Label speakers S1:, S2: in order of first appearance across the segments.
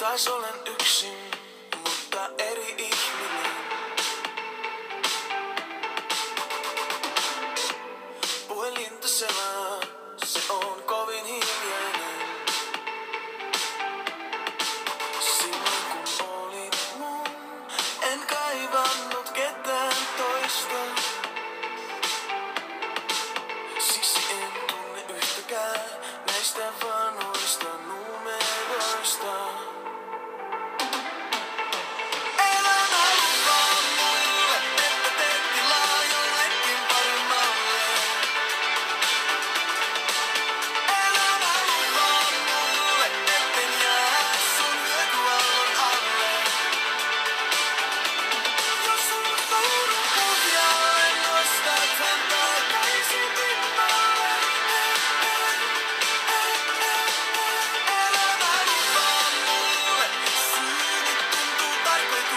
S1: taas olen yksin, mutta eri ihminen. Puhelinta selaa, se on kovin hiljainen. Silloin kun olit mun, en kaivannut ketään toista. Siksi en tunne yhtäkään näistä vanhoista numeroista.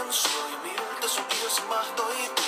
S1: Tan solo y mi un beso mío se